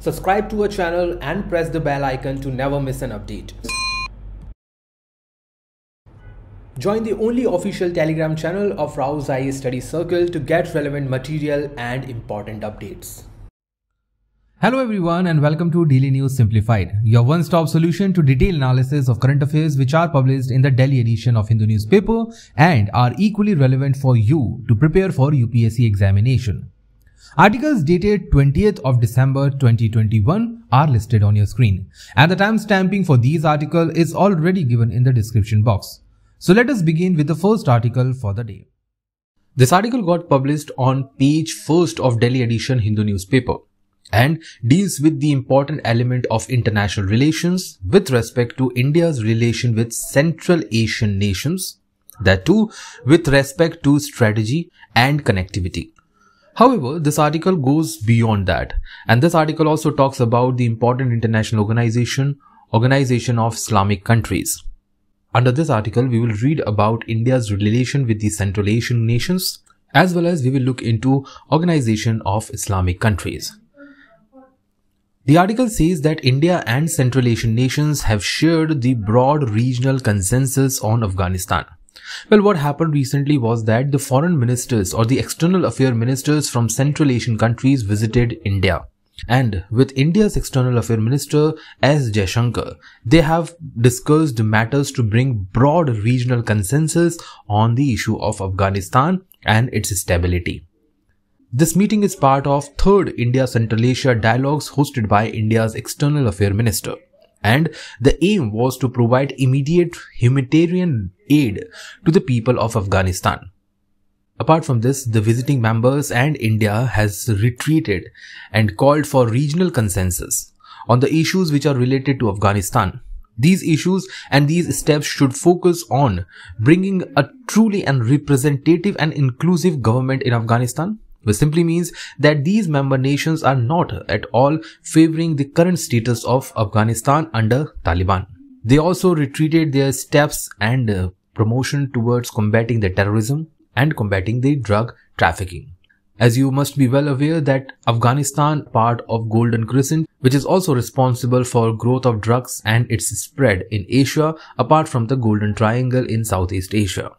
subscribe to our channel and press the bell icon to never miss an update. Join the only official Telegram channel of Rau's IAS Study Circle to get relevant material and important updates. Hello everyone and welcome to Daily News Simplified, your one-stop solution to detailed analysis of current affairs which are published in the Delhi edition of Hindu newspaper and are equally relevant for you to prepare for UPSC examination. Articles dated 20th of December 2021 are listed on your screen and the timestamping for these articles is already given in the description box. So let us begin with the first article for the day. This article got published on page 1st of Delhi edition Hindu newspaper and deals with the important element of international relations with respect to India's relation with Central Asian nations, that too with respect to strategy and connectivity. However, this article goes beyond that and this article also talks about the important international organization, Organization of Islamic Countries. Under this article, we will read about India's relation with the Central Asian nations as well as we will look into Organization of Islamic Countries. The article says that India and Central Asian nations have shared the broad regional consensus on Afghanistan. Well, what happened recently was that the foreign ministers or the external affair ministers from Central Asian countries visited India. And with India's external affair minister S. Jaishankar, they have discussed matters to bring broad regional consensus on the issue of Afghanistan and its stability. This meeting is part of third India Central Asia dialogues hosted by India's external affair minister. And the aim was to provide immediate humanitarian aid to the people of Afghanistan. Apart from this, the visiting members and India has retreated and called for regional consensus on the issues which are related to Afghanistan. These issues and these steps should focus on bringing a truly and representative and inclusive government in Afghanistan which simply means that these member nations are not at all favoring the current status of Afghanistan under Taliban. They also retreated their steps and uh, promotion towards combating the terrorism and combating the drug trafficking. As you must be well aware that Afghanistan part of Golden Crescent which is also responsible for growth of drugs and its spread in Asia apart from the Golden Triangle in Southeast Asia.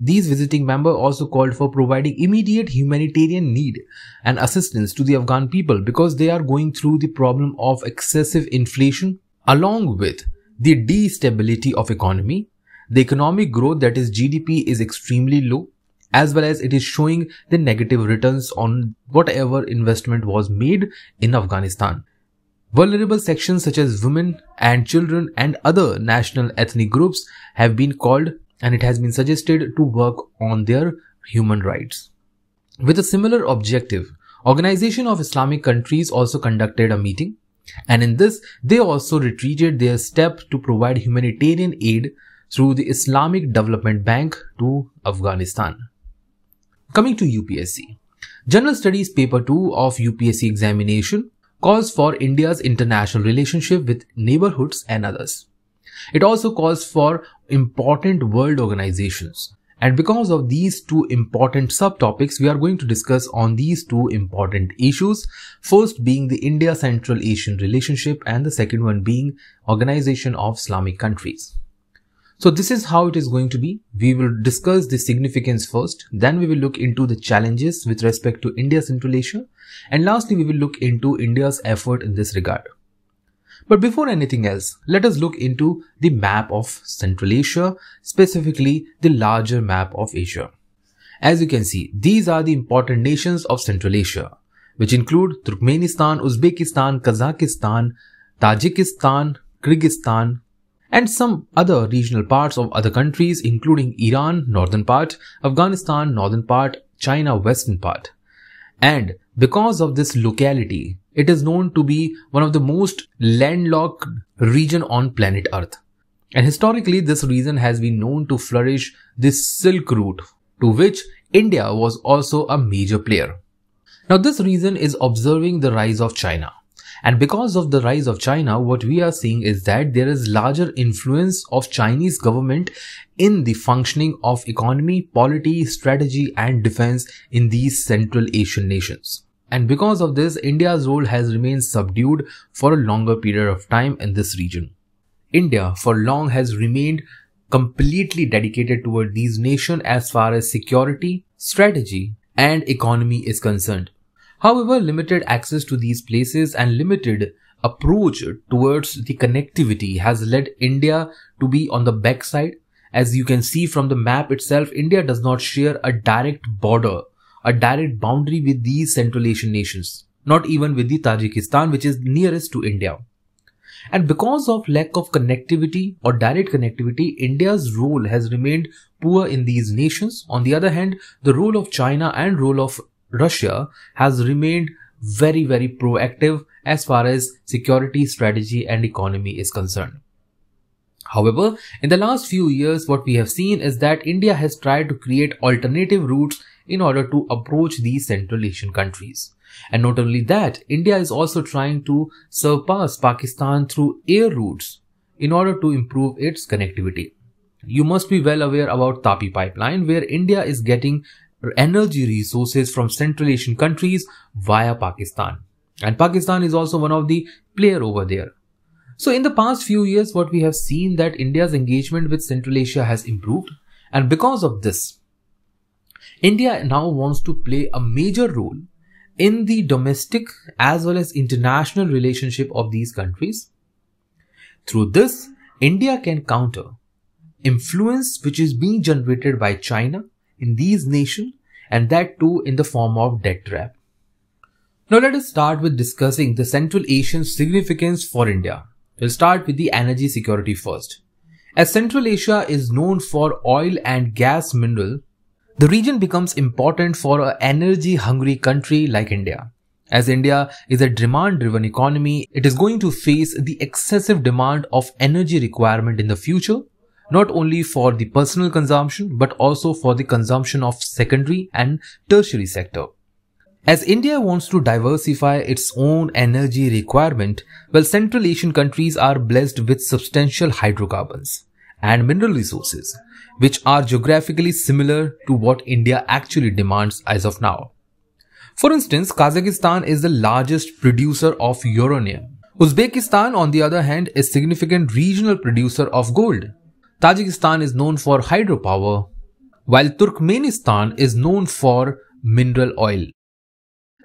These visiting members also called for providing immediate humanitarian need and assistance to the Afghan people because they are going through the problem of excessive inflation along with the destability of economy. The economic growth that is GDP is extremely low as well as it is showing the negative returns on whatever investment was made in Afghanistan. Vulnerable sections such as women and children and other national ethnic groups have been called and it has been suggested to work on their human rights. With a similar objective, Organization of Islamic Countries also conducted a meeting and in this they also retreated their step to provide humanitarian aid through the Islamic Development Bank to Afghanistan. Coming to UPSC. General Studies Paper 2 of UPSC examination calls for India's international relationship with neighborhoods and others. It also calls for important world organizations. And because of these two important subtopics, we are going to discuss on these two important issues. First being the India Central Asian relationship and the second one being Organization of Islamic Countries. So this is how it is going to be. We will discuss the significance first, then we will look into the challenges with respect to India Central Asia, and lastly we will look into India's effort in this regard. But before anything else, let us look into the map of Central Asia, specifically the larger map of Asia. As you can see, these are the important nations of Central Asia, which include Turkmenistan, Uzbekistan, Kazakhstan, Tajikistan, Kyrgyzstan, and some other regional parts of other countries including Iran, northern part, Afghanistan, northern part, China, western part. And because of this locality, it is known to be one of the most landlocked region on planet Earth. And historically, this region has been known to flourish this Silk Route, to which India was also a major player. Now, this region is observing the rise of China. And because of the rise of China, what we are seeing is that there is larger influence of Chinese government in the functioning of economy, polity, strategy and defense in these Central Asian nations. And because of this, India's role has remained subdued for a longer period of time in this region. India for long has remained completely dedicated toward these nations as far as security, strategy, and economy is concerned. However, limited access to these places and limited approach towards the connectivity has led India to be on the backside. As you can see from the map itself, India does not share a direct border, a direct boundary with these Central Asian nations, not even with the Tajikistan, which is nearest to India. And because of lack of connectivity or direct connectivity, India's role has remained poor in these nations. On the other hand, the role of China and role of Russia has remained very, very proactive as far as security, strategy and economy is concerned. However, in the last few years, what we have seen is that India has tried to create alternative routes in order to approach these Central Asian countries. And not only that, India is also trying to surpass Pakistan through air routes in order to improve its connectivity. You must be well aware about Tapi pipeline where India is getting energy resources from Central Asian countries via Pakistan. And Pakistan is also one of the player over there. So in the past few years, what we have seen that India's engagement with Central Asia has improved. And because of this, India now wants to play a major role in the domestic as well as international relationship of these countries. Through this, India can counter influence which is being generated by China in these nations and that too in the form of debt trap. Now let us start with discussing the Central Asian significance for India. We'll start with the energy security first. As Central Asia is known for oil and gas mineral, the region becomes important for an energy hungry country like India. As India is a demand driven economy, it is going to face the excessive demand of energy requirement in the future not only for the personal consumption but also for the consumption of secondary and tertiary sector. As India wants to diversify its own energy requirement, well Central Asian countries are blessed with substantial hydrocarbons and mineral resources, which are geographically similar to what India actually demands as of now. For instance, Kazakhstan is the largest producer of uranium. Uzbekistan, on the other hand, is significant regional producer of gold. Tajikistan is known for hydropower, while Turkmenistan is known for mineral oil.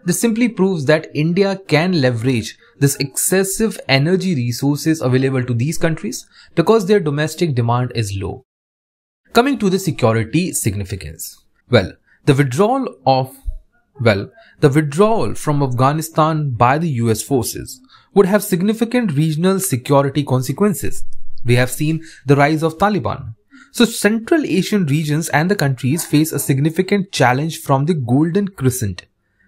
This simply proves that India can leverage this excessive energy resources available to these countries because their domestic demand is low. Coming to the security significance. Well, the withdrawal of well, the withdrawal from Afghanistan by the US forces would have significant regional security consequences we have seen the rise of Taliban. So Central Asian regions and the countries face a significant challenge from the Golden Crescent,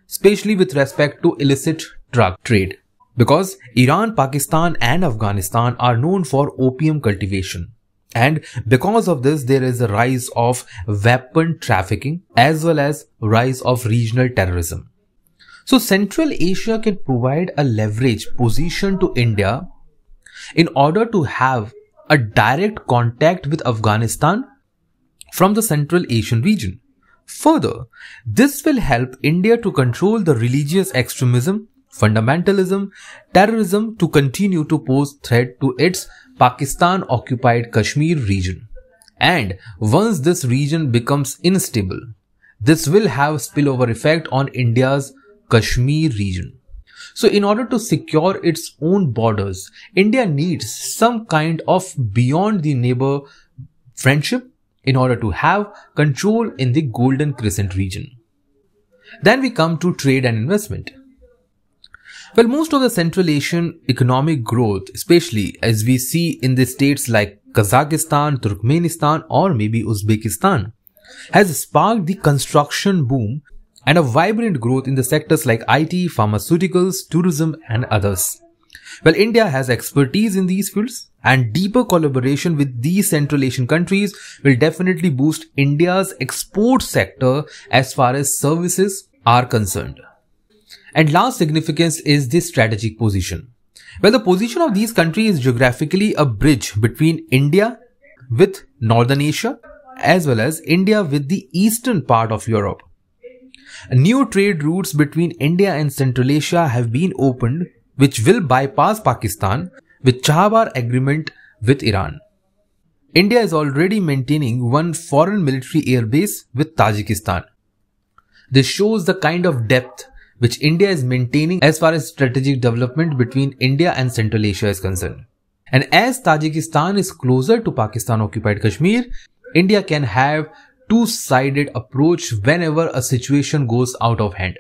especially with respect to illicit drug trade. Because Iran, Pakistan and Afghanistan are known for opium cultivation. And because of this, there is a rise of weapon trafficking as well as rise of regional terrorism. So Central Asia can provide a leverage position to India in order to have a direct contact with Afghanistan from the Central Asian region. Further, this will help India to control the religious extremism, fundamentalism, terrorism to continue to pose threat to its Pakistan occupied Kashmir region. And once this region becomes unstable, this will have spillover effect on India's Kashmir region. So in order to secure its own borders, India needs some kind of beyond the neighbor friendship in order to have control in the Golden Crescent region. Then we come to trade and investment. Well, most of the Central Asian economic growth, especially as we see in the states like Kazakhstan, Turkmenistan, or maybe Uzbekistan, has sparked the construction boom and a vibrant growth in the sectors like IT, pharmaceuticals, tourism, and others. Well, India has expertise in these fields and deeper collaboration with these Central Asian countries will definitely boost India's export sector as far as services are concerned. And last significance is the strategic position. Well, the position of these countries is geographically a bridge between India with Northern Asia as well as India with the eastern part of Europe. New trade routes between India and Central Asia have been opened, which will bypass Pakistan with Chabahar Agreement with Iran. India is already maintaining one foreign military airbase with Tajikistan. This shows the kind of depth which India is maintaining as far as strategic development between India and Central Asia is concerned. And as Tajikistan is closer to Pakistan occupied Kashmir, India can have two-sided approach whenever a situation goes out of hand.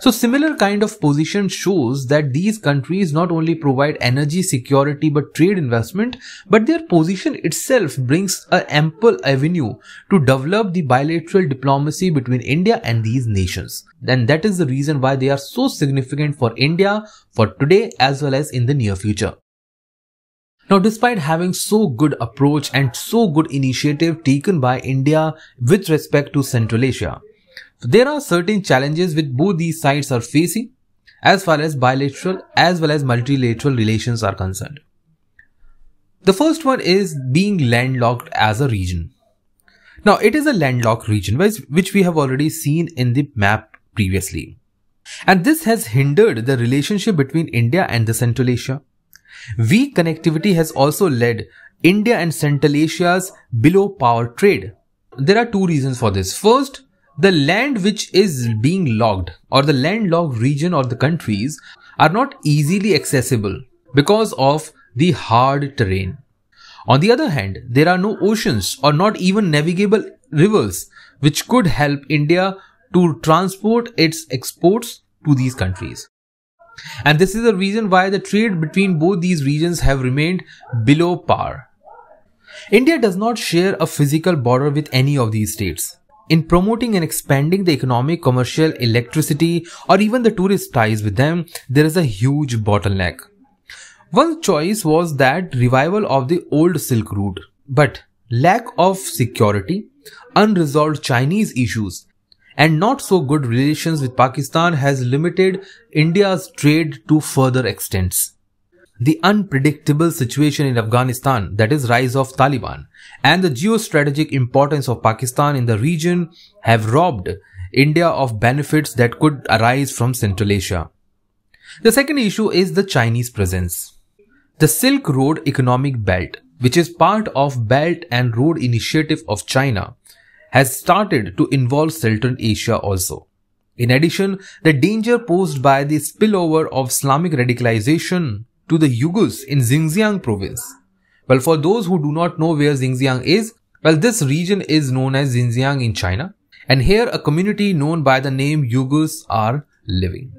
So similar kind of position shows that these countries not only provide energy security but trade investment, but their position itself brings an ample avenue to develop the bilateral diplomacy between India and these nations. And that is the reason why they are so significant for India for today as well as in the near future. Now, despite having so good approach and so good initiative taken by India with respect to Central Asia, there are certain challenges which both these sides are facing as far as bilateral as well as multilateral relations are concerned. The first one is being landlocked as a region. Now, it is a landlocked region which we have already seen in the map previously. And this has hindered the relationship between India and the Central Asia. Weak connectivity has also led India and Central Asia's below power trade. There are two reasons for this. First, the land which is being logged or the landlocked region or the countries are not easily accessible because of the hard terrain. On the other hand, there are no oceans or not even navigable rivers which could help India to transport its exports to these countries. And this is the reason why the trade between both these regions have remained below par. India does not share a physical border with any of these states. In promoting and expanding the economic, commercial, electricity, or even the tourist ties with them, there is a huge bottleneck. One choice was that revival of the old Silk Route, but lack of security, unresolved Chinese issues, and not so good relations with Pakistan has limited India's trade to further extents. The unpredictable situation in Afghanistan, that is rise of Taliban, and the geostrategic importance of Pakistan in the region have robbed India of benefits that could arise from Central Asia. The second issue is the Chinese presence. The Silk Road Economic Belt, which is part of Belt and Road Initiative of China, has started to involve Central Asia also. In addition, the danger posed by the spillover of Islamic radicalization to the Uyghurs in Xinjiang province. Well, for those who do not know where Xinjiang is, well, this region is known as Xinjiang in China. And here a community known by the name Uyghurs are living.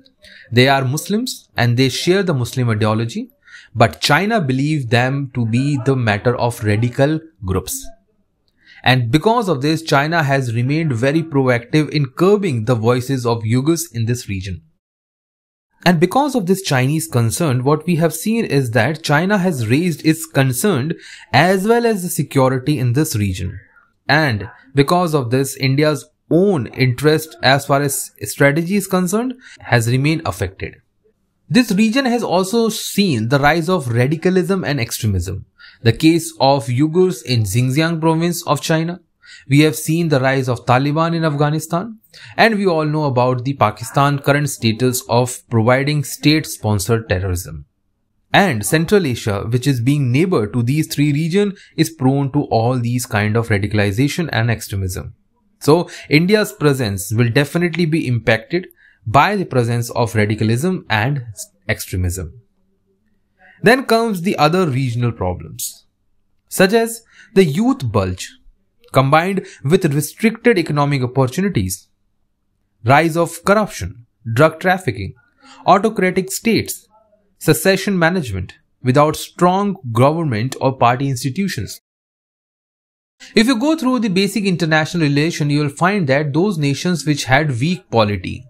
They are Muslims and they share the Muslim ideology, but China believes them to be the matter of radical groups. And because of this, China has remained very proactive in curbing the voices of Uyghurs in this region. And because of this Chinese concern, what we have seen is that China has raised its concern as well as the security in this region. And because of this, India's own interest as far as strategy is concerned has remained affected. This region has also seen the rise of radicalism and extremism. The case of Uyghurs in Xinjiang province of China. We have seen the rise of Taliban in Afghanistan. And we all know about the Pakistan current status of providing state-sponsored terrorism. And Central Asia, which is being neighbor to these three regions, is prone to all these kind of radicalization and extremism. So India's presence will definitely be impacted by the presence of radicalism and extremism. Then comes the other regional problems, such as the youth bulge combined with restricted economic opportunities, rise of corruption, drug trafficking, autocratic states, secession management without strong government or party institutions. If you go through the basic international relation, you will find that those nations which had weak polity,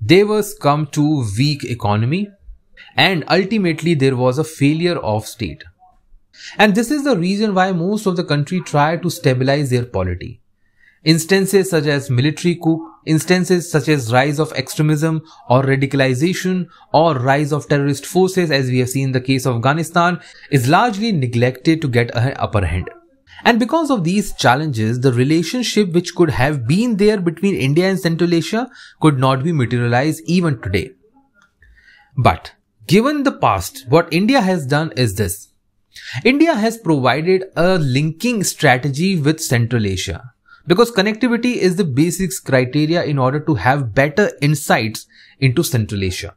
they were come to weak economy, and ultimately there was a failure of state. And this is the reason why most of the country try to stabilize their polity. Instances such as military coup, instances such as rise of extremism or radicalization or rise of terrorist forces as we have seen in the case of Afghanistan is largely neglected to get an upper hand. And because of these challenges, the relationship which could have been there between India and Central Asia could not be materialized even today. But given the past, what India has done is this. India has provided a linking strategy with Central Asia because connectivity is the basics criteria in order to have better insights into Central Asia.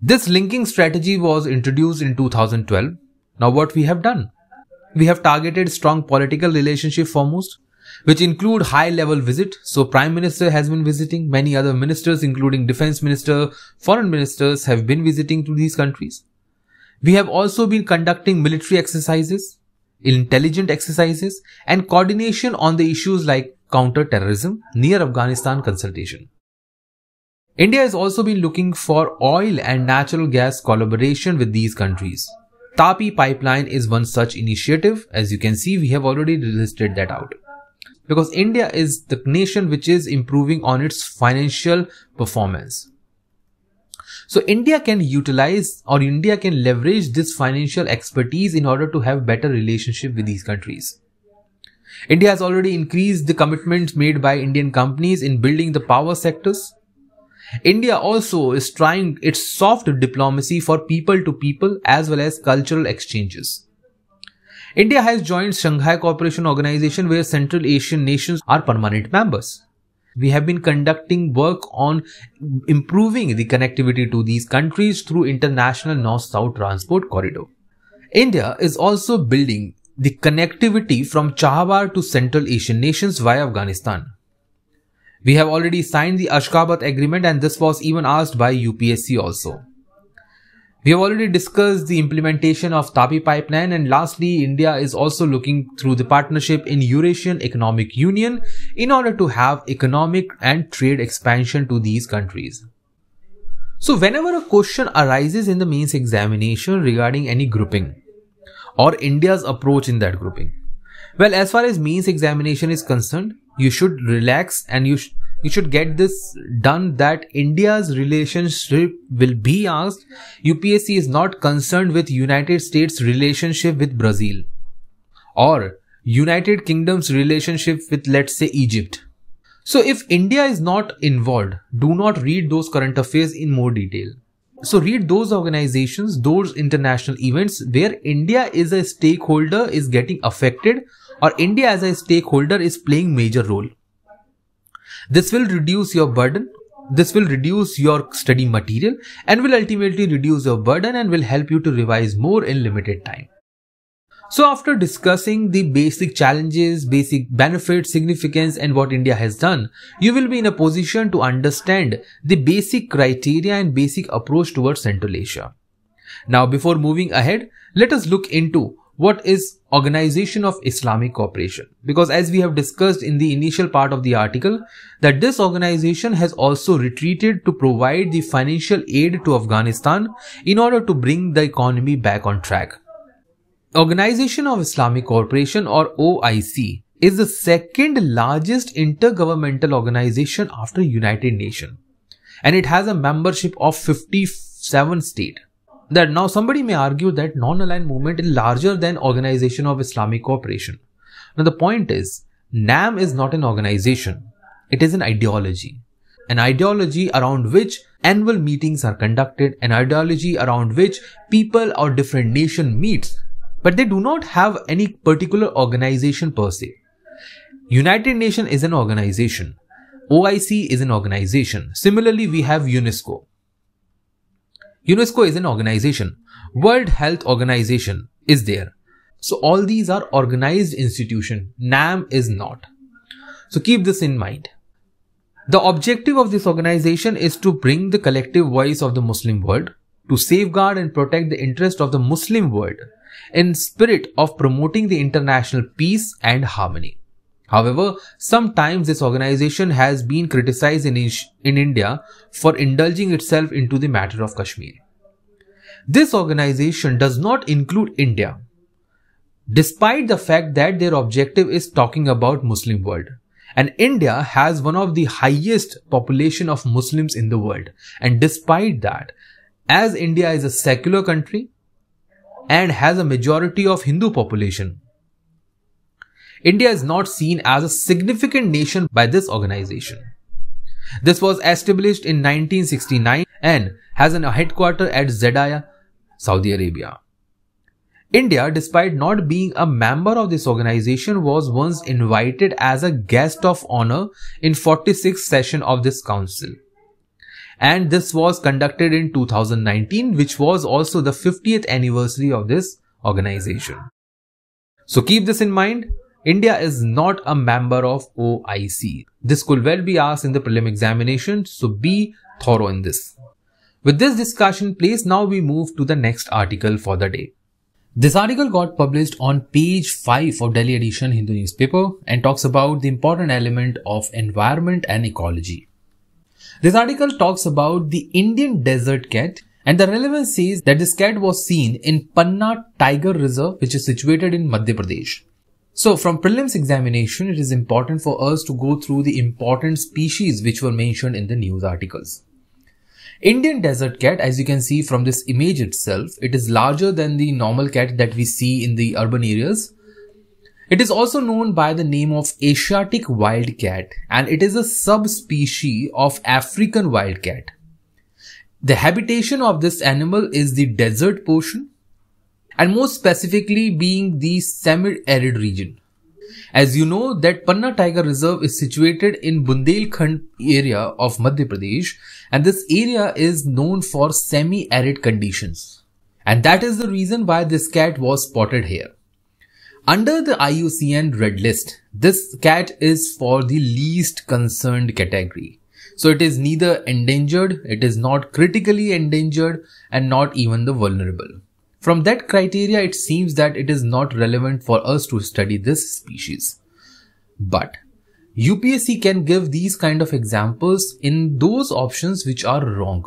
This linking strategy was introduced in 2012. Now what we have done? We have targeted strong political relationship foremost, which include high level visit. So Prime Minister has been visiting, many other ministers including Defense Minister, Foreign Ministers have been visiting to these countries. We have also been conducting military exercises, intelligent exercises and coordination on the issues like counter-terrorism near Afghanistan consultation. India has also been looking for oil and natural gas collaboration with these countries. Tapi pipeline is one such initiative. As you can see, we have already listed that out. Because India is the nation which is improving on its financial performance. So India can utilize or India can leverage this financial expertise in order to have better relationship with these countries. India has already increased the commitments made by Indian companies in building the power sectors. India also is trying its soft diplomacy for people to people as well as cultural exchanges. India has joined Shanghai Cooperation Organization where Central Asian nations are permanent members we have been conducting work on improving the connectivity to these countries through international north-south transport corridor. India is also building the connectivity from Chabahar to Central Asian nations via Afghanistan. We have already signed the Ashgabat agreement and this was even asked by UPSC also. We have already discussed the implementation of Tapi pipeline and lastly, India is also looking through the partnership in Eurasian Economic Union in order to have economic and trade expansion to these countries. So whenever a question arises in the mains examination regarding any grouping or India's approach in that grouping, well, as far as mains examination is concerned, you should relax and you should you should get this done that India's relationship will be asked. UPSC is not concerned with United States relationship with Brazil or United Kingdom's relationship with let's say Egypt. So if India is not involved, do not read those current affairs in more detail. So read those organizations, those international events where India is a stakeholder is getting affected or India as a stakeholder is playing major role. This will reduce your burden. This will reduce your study material and will ultimately reduce your burden and will help you to revise more in limited time. So after discussing the basic challenges, basic benefits, significance and what India has done, you will be in a position to understand the basic criteria and basic approach towards Central Asia. Now before moving ahead, let us look into what is Organization of Islamic Cooperation? Because as we have discussed in the initial part of the article, that this organization has also retreated to provide the financial aid to Afghanistan in order to bring the economy back on track. Organization of Islamic Cooperation or OIC is the second largest intergovernmental organization after United Nations and it has a membership of 57 states that now somebody may argue that non-aligned movement is larger than Organization of Islamic Cooperation. Now the point is, NAM is not an organization. It is an ideology. An ideology around which annual meetings are conducted, an ideology around which people or different nation meets, but they do not have any particular organization per se. United Nations is an organization. OIC is an organization. Similarly, we have UNESCO. UNESCO is an organization. World Health Organization is there. So all these are organized institution. NAM is not. So keep this in mind. The objective of this organization is to bring the collective voice of the Muslim world to safeguard and protect the interest of the Muslim world in spirit of promoting the international peace and harmony. However, sometimes this organization has been criticized in, in India for indulging itself into the matter of Kashmir. This organization does not include India, despite the fact that their objective is talking about Muslim world. And India has one of the highest population of Muslims in the world. And despite that, as India is a secular country and has a majority of Hindu population, India is not seen as a significant nation by this organization. This was established in 1969 and has a headquarters at Jeddah, Saudi Arabia. India, despite not being a member of this organization, was once invited as a guest of honor in 46th session of this council. And this was conducted in 2019, which was also the 50th anniversary of this organization. So keep this in mind. India is not a member of OIC. This could well be asked in the prelim examination, so be thorough in this. With this discussion please now we move to the next article for the day. This article got published on page 5 of Delhi edition Hindu newspaper and talks about the important element of environment and ecology. This article talks about the Indian desert cat and the relevance says that this cat was seen in Panna Tiger Reserve which is situated in Madhya Pradesh. So from prelims examination, it is important for us to go through the important species which were mentioned in the news articles. Indian desert cat, as you can see from this image itself, it is larger than the normal cat that we see in the urban areas. It is also known by the name of Asiatic wild cat and it is a subspecies of African wild cat. The habitation of this animal is the desert portion and more specifically being the semi-arid region. As you know that Panna Tiger Reserve is situated in Bundelkhand area of Madhya Pradesh and this area is known for semi-arid conditions. And that is the reason why this cat was spotted here. Under the IUCN red list, this cat is for the least concerned category. So it is neither endangered, it is not critically endangered and not even the vulnerable. From that criteria, it seems that it is not relevant for us to study this species. But UPSC can give these kind of examples in those options which are wrong.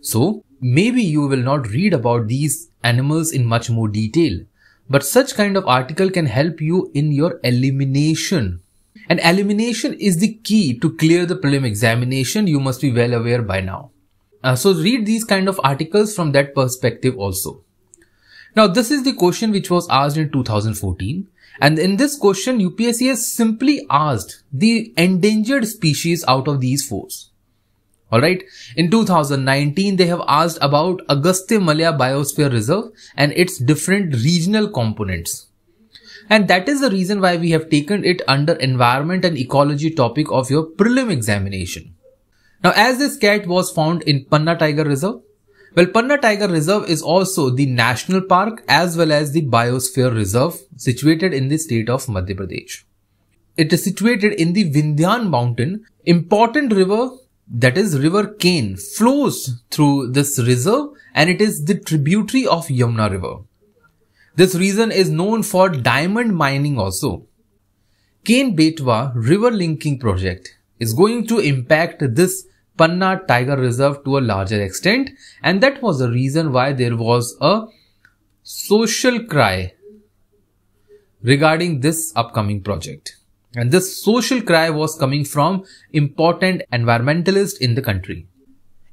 So maybe you will not read about these animals in much more detail, but such kind of article can help you in your elimination. And elimination is the key to clear the prelim examination. You must be well aware by now. Uh, so read these kind of articles from that perspective also. Now this is the question which was asked in 2014 and in this question UPSC has simply asked the endangered species out of these four. Alright, in 2019 they have asked about Auguste Agastyamalaya Biosphere Reserve and its different regional components. And that is the reason why we have taken it under environment and ecology topic of your prelim examination. Now as this cat was found in Panna Tiger Reserve, well, Panna Tiger Reserve is also the national park as well as the biosphere reserve situated in the state of Madhya Pradesh. It is situated in the Vindhyan mountain. Important river that is river Ken flows through this reserve and it is the tributary of Yamuna river. This region is known for diamond mining also. Ken Betwa river linking project is going to impact this Panna Tiger Reserve to a larger extent and that was the reason why there was a social cry regarding this upcoming project. And this social cry was coming from important environmentalists in the country.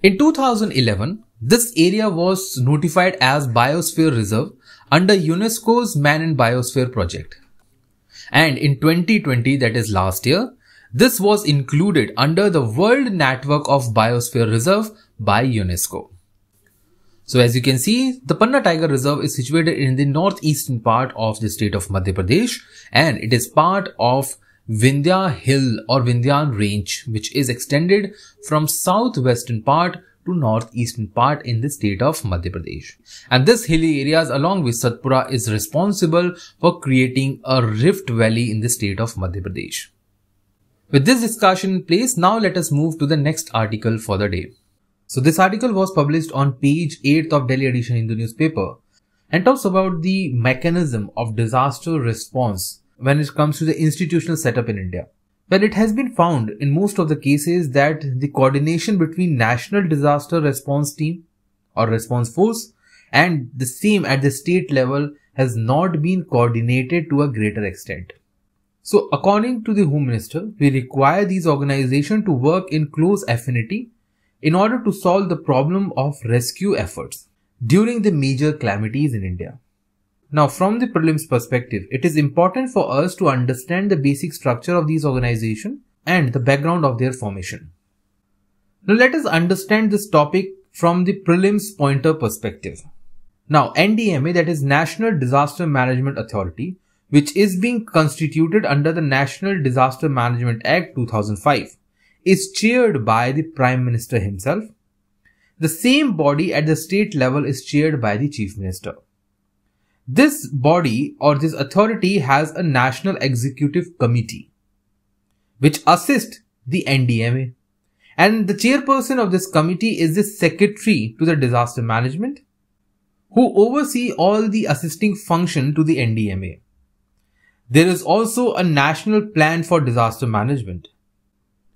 In 2011, this area was notified as Biosphere Reserve under UNESCO's Man and Biosphere project. And in 2020, that is last year, this was included under the World Network of Biosphere Reserve by UNESCO. So as you can see, the Panna Tiger Reserve is situated in the northeastern part of the state of Madhya Pradesh and it is part of Vindhya Hill or Vindhyan Range which is extended from southwestern part to northeastern part in the state of Madhya Pradesh. And this hilly areas along with Satpura is responsible for creating a rift valley in the state of Madhya Pradesh. With this discussion in place, now let us move to the next article for the day. So this article was published on page 8th of Delhi edition Hindu newspaper and talks about the mechanism of disaster response when it comes to the institutional setup in India. Well, it has been found in most of the cases that the coordination between National Disaster Response Team or Response Force and the same at the state level has not been coordinated to a greater extent. So according to the Home Minister, we require these organizations to work in close affinity in order to solve the problem of rescue efforts during the major calamities in India. Now, from the prelims perspective, it is important for us to understand the basic structure of these organizations and the background of their formation. Now, let us understand this topic from the prelims pointer perspective. Now, NDMA, that is National Disaster Management Authority, which is being constituted under the National Disaster Management Act 2005, is chaired by the Prime Minister himself. The same body at the state level is chaired by the Chief Minister. This body or this authority has a National Executive Committee which assists the NDMA. And the chairperson of this committee is the secretary to the disaster management who oversee all the assisting function to the NDMA. There is also a national plan for disaster management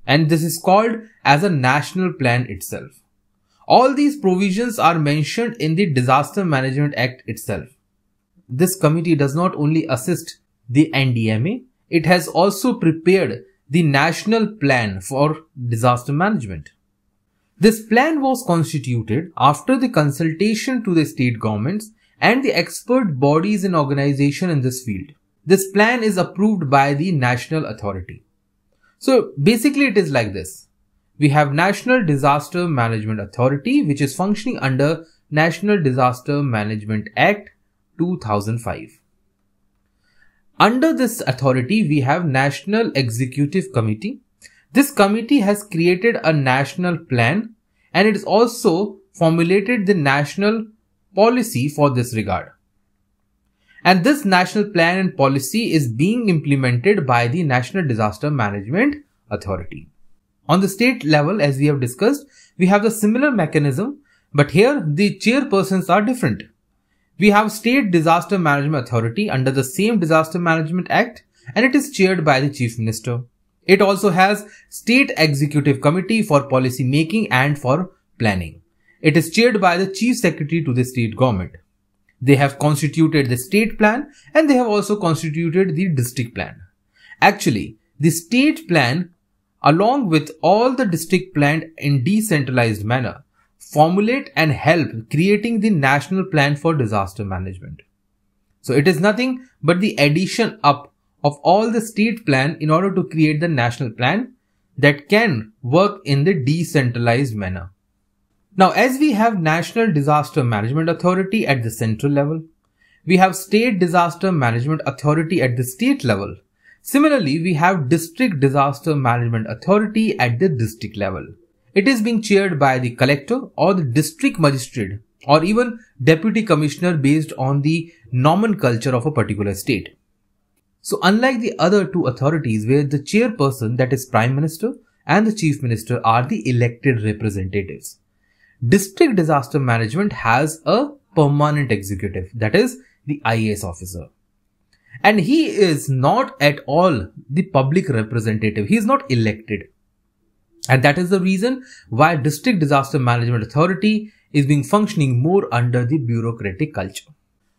and this is called as a national plan itself. All these provisions are mentioned in the Disaster Management Act itself. This committee does not only assist the NDMA, it has also prepared the National Plan for Disaster Management. This plan was constituted after the consultation to the state governments and the expert bodies and organization in this field. This plan is approved by the national authority. So basically it is like this. We have National Disaster Management Authority which is functioning under National Disaster Management Act 2005. Under this authority, we have National Executive Committee. This committee has created a national plan and it is also formulated the national policy for this regard. And this national plan and policy is being implemented by the National Disaster Management Authority. On the state level, as we have discussed, we have the similar mechanism, but here the chairpersons are different. We have State Disaster Management Authority under the same Disaster Management Act and it is chaired by the Chief Minister. It also has State Executive Committee for Policy Making and for Planning. It is chaired by the Chief Secretary to the state government. They have constituted the state plan and they have also constituted the district plan. Actually, the state plan along with all the district plan in decentralized manner formulate and help creating the national plan for disaster management. So it is nothing but the addition up of all the state plan in order to create the national plan that can work in the decentralized manner. Now, as we have National Disaster Management Authority at the central level, we have State Disaster Management Authority at the state level. Similarly, we have District Disaster Management Authority at the district level. It is being chaired by the collector or the district magistrate or even deputy commissioner based on the nomenclature of a particular state. So unlike the other two authorities where the chairperson that is prime minister and the chief minister are the elected representatives, district disaster management has a permanent executive that is the IAS officer. And he is not at all the public representative. He is not elected. And that is the reason why District Disaster Management Authority is being functioning more under the bureaucratic culture.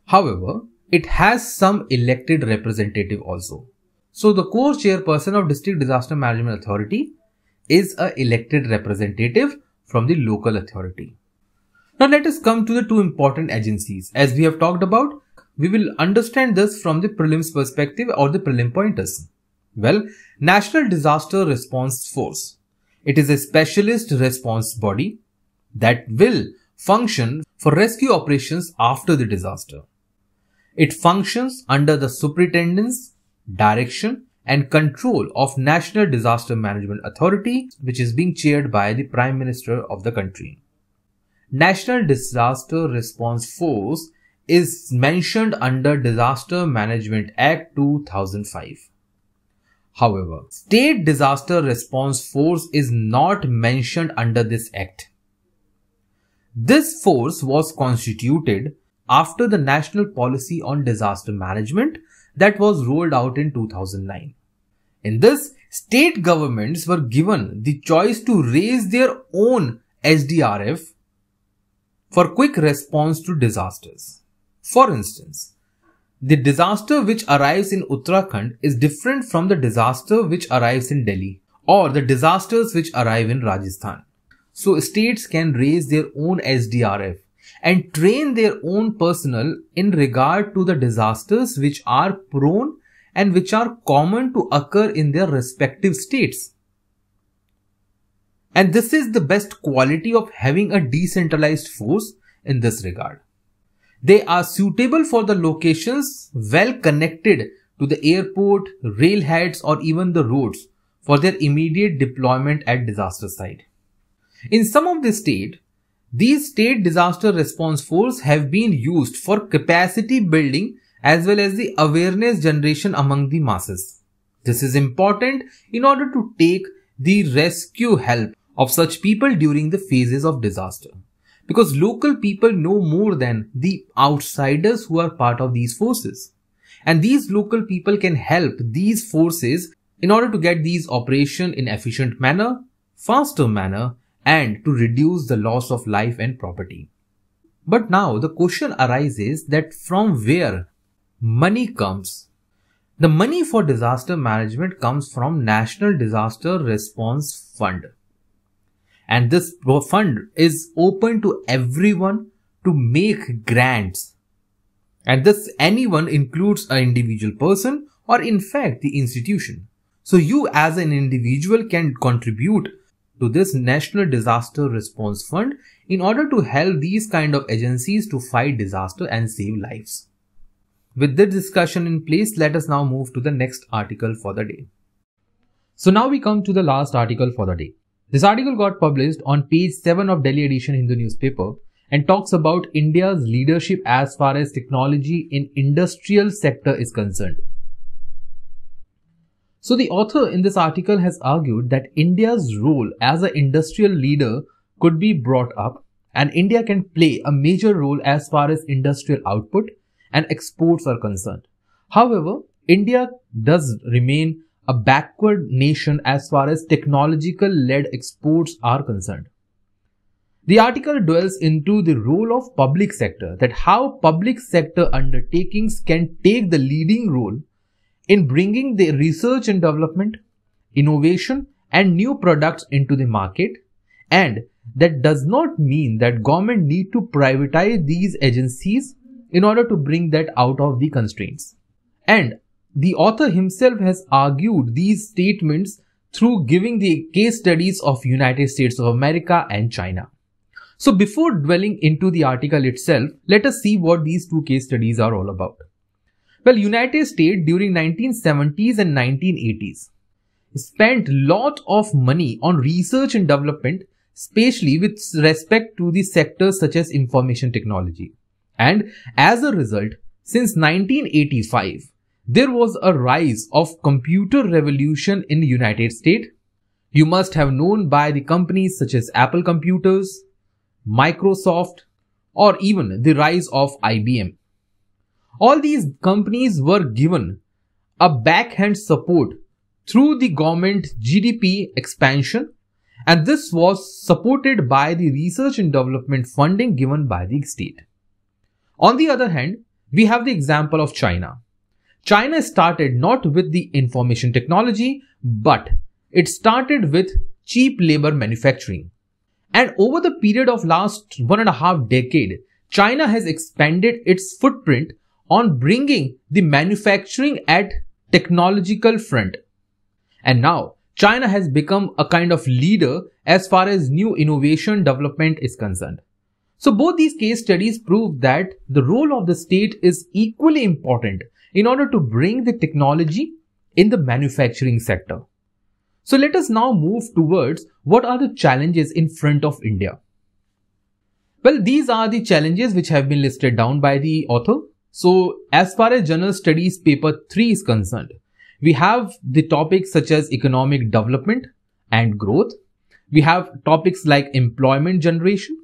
However, it has some elected representative also. So the core chairperson of District Disaster Management Authority is a elected representative from the local authority. Now let us come to the two important agencies. As we have talked about, we will understand this from the prelims perspective or the prelim pointers. Well, National Disaster Response Force it is a specialist response body that will function for rescue operations after the disaster. It functions under the superintendence, direction and control of National Disaster Management Authority which is being chaired by the Prime Minister of the country. National Disaster Response Force is mentioned under Disaster Management Act 2005. However, State Disaster Response Force is not mentioned under this act. This force was constituted after the National Policy on Disaster Management that was rolled out in 2009. In this, state governments were given the choice to raise their own SDRF for quick response to disasters. For instance, the disaster which arrives in Uttarakhand is different from the disaster which arrives in Delhi or the disasters which arrive in Rajasthan. So states can raise their own SDRF and train their own personnel in regard to the disasters which are prone and which are common to occur in their respective states. And this is the best quality of having a decentralized force in this regard. They are suitable for the locations well connected to the airport, railheads or even the roads for their immediate deployment at disaster site. In some of the state, these state disaster response force have been used for capacity building as well as the awareness generation among the masses. This is important in order to take the rescue help of such people during the phases of disaster. Because local people know more than the outsiders who are part of these forces. And these local people can help these forces in order to get these operation in efficient manner, faster manner, and to reduce the loss of life and property. But now the question arises that from where money comes. The money for disaster management comes from National Disaster Response Fund. And this fund is open to everyone to make grants. And this anyone includes an individual person or in fact the institution. So you as an individual can contribute to this National Disaster Response Fund in order to help these kind of agencies to fight disaster and save lives. With this discussion in place, let us now move to the next article for the day. So now we come to the last article for the day. This article got published on page 7 of Delhi edition Hindu newspaper and talks about India's leadership as far as technology in industrial sector is concerned. So the author in this article has argued that India's role as an industrial leader could be brought up and India can play a major role as far as industrial output and exports are concerned. However, India does remain a backward nation as far as technological led exports are concerned. The article dwells into the role of public sector that how public sector undertakings can take the leading role in bringing the research and development, innovation and new products into the market and that does not mean that government need to privatize these agencies in order to bring that out of the constraints. And the author himself has argued these statements through giving the case studies of United States of America and China. So before dwelling into the article itself, let us see what these two case studies are all about. Well, United States during 1970s and 1980s spent lot of money on research and development, especially with respect to the sectors such as information technology. And as a result, since 1985, there was a rise of computer revolution in the United States. You must have known by the companies such as Apple Computers, Microsoft, or even the rise of IBM. All these companies were given a backhand support through the government GDP expansion and this was supported by the research and development funding given by the state. On the other hand, we have the example of China. China started not with the information technology, but it started with cheap labor manufacturing. And over the period of last one and a half decade, China has expanded its footprint on bringing the manufacturing at technological front. And now China has become a kind of leader as far as new innovation development is concerned. So both these case studies prove that the role of the state is equally important in order to bring the technology in the manufacturing sector. So let us now move towards what are the challenges in front of India. Well, these are the challenges which have been listed down by the author. So as far as General Studies paper 3 is concerned, we have the topics such as economic development and growth. We have topics like employment generation,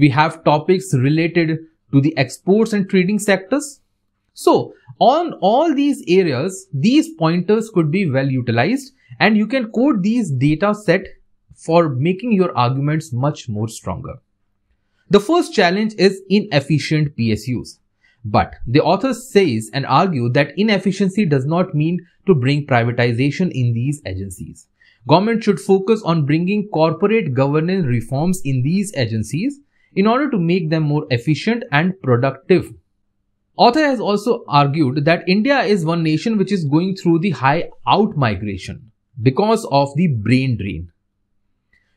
we have topics related to the exports and trading sectors. So on all these areas, these pointers could be well utilized and you can code these data set for making your arguments much more stronger. The first challenge is inefficient PSUs. But the author says and argue that inefficiency does not mean to bring privatization in these agencies. Government should focus on bringing corporate governance reforms in these agencies in order to make them more efficient and productive. Author has also argued that India is one nation which is going through the high out migration because of the brain drain.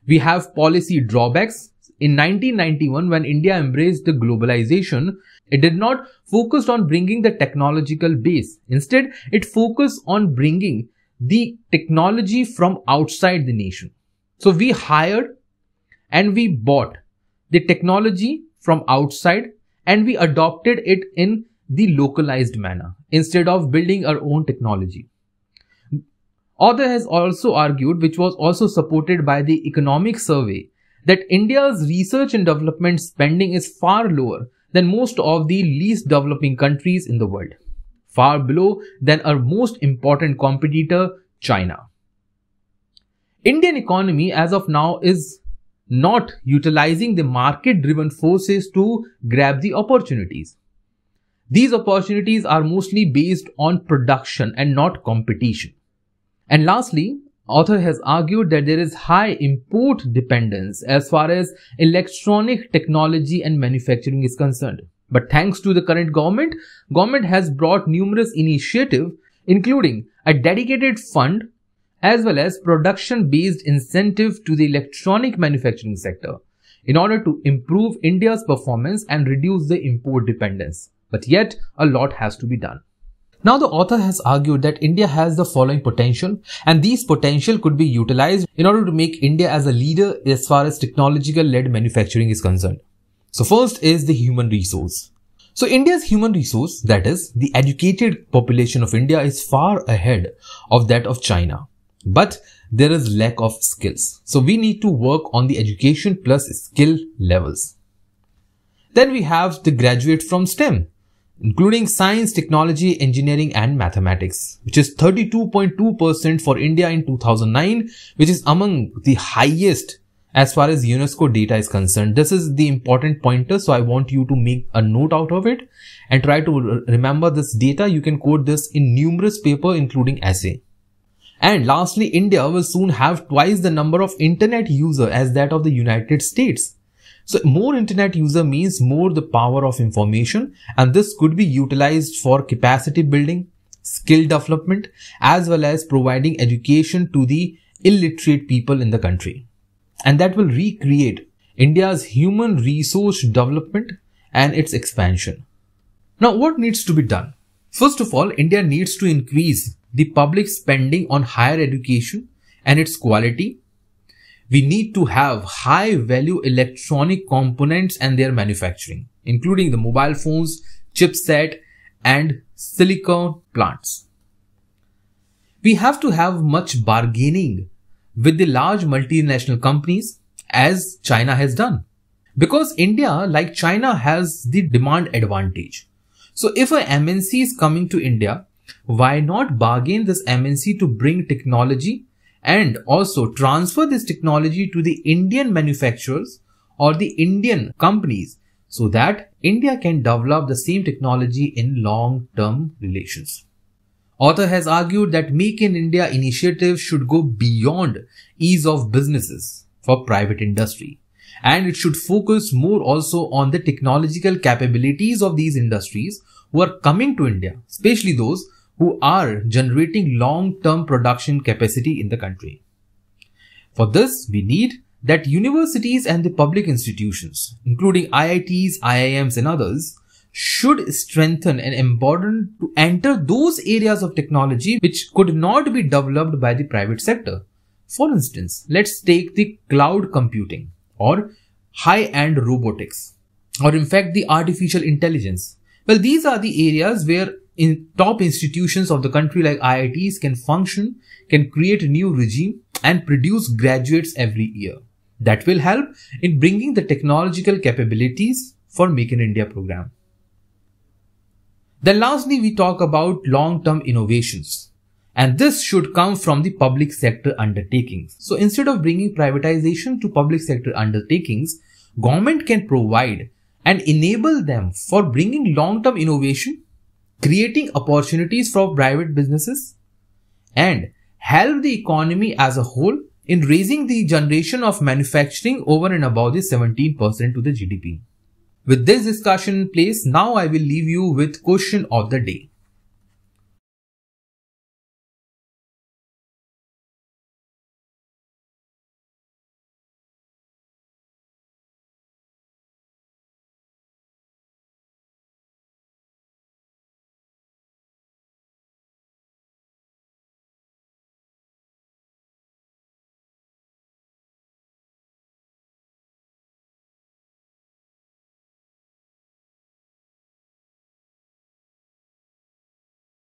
We have policy drawbacks. In 1991, when India embraced the globalization, it did not focus on bringing the technological base. Instead, it focused on bringing the technology from outside the nation. So we hired and we bought the technology from outside and we adopted it in the localized manner instead of building our own technology. Author has also argued, which was also supported by the economic survey, that India's research and development spending is far lower than most of the least developing countries in the world, far below than our most important competitor, China. Indian economy as of now is not utilizing the market driven forces to grab the opportunities. These opportunities are mostly based on production and not competition. And lastly, author has argued that there is high import dependence as far as electronic technology and manufacturing is concerned. But thanks to the current government, government has brought numerous initiatives including a dedicated fund as well as production based incentive to the electronic manufacturing sector in order to improve India's performance and reduce the import dependence. But yet a lot has to be done. Now the author has argued that India has the following potential and these potential could be utilized in order to make India as a leader as far as technological led manufacturing is concerned. So first is the human resource. So India's human resource, that is the educated population of India is far ahead of that of China. But there is lack of skills. So we need to work on the education plus skill levels. Then we have the graduate from STEM including science, technology, engineering and mathematics, which is 32.2% for India in 2009, which is among the highest as far as UNESCO data is concerned. This is the important pointer. So I want you to make a note out of it and try to remember this data. You can quote this in numerous paper, including essay. And lastly, India will soon have twice the number of internet user as that of the United States. So more internet user means more the power of information and this could be utilized for capacity building, skill development, as well as providing education to the illiterate people in the country. And that will recreate India's human resource development and its expansion. Now what needs to be done? First of all, India needs to increase the public spending on higher education and its quality we need to have high value electronic components and their manufacturing, including the mobile phones, chipset, and silicon plants. We have to have much bargaining with the large multinational companies as China has done. Because India, like China, has the demand advantage. So if a MNC is coming to India, why not bargain this MNC to bring technology and also transfer this technology to the Indian manufacturers or the Indian companies so that India can develop the same technology in long-term relations. Author has argued that Make in India initiative should go beyond ease of businesses for private industry and it should focus more also on the technological capabilities of these industries who are coming to India, especially those who are generating long-term production capacity in the country. For this, we need that universities and the public institutions, including IITs, IIMs and others, should strengthen and embolden to enter those areas of technology which could not be developed by the private sector. For instance, let's take the cloud computing or high-end robotics or in fact the artificial intelligence. Well, these are the areas where in top institutions of the country like IITs can function, can create a new regime and produce graduates every year. That will help in bringing the technological capabilities for Make in India program. Then lastly, we talk about long-term innovations. And this should come from the public sector undertakings. So instead of bringing privatization to public sector undertakings, government can provide and enable them for bringing long-term innovation creating opportunities for private businesses and help the economy as a whole in raising the generation of manufacturing over and above the 17% to the GDP. With this discussion in place, now I will leave you with question of the day.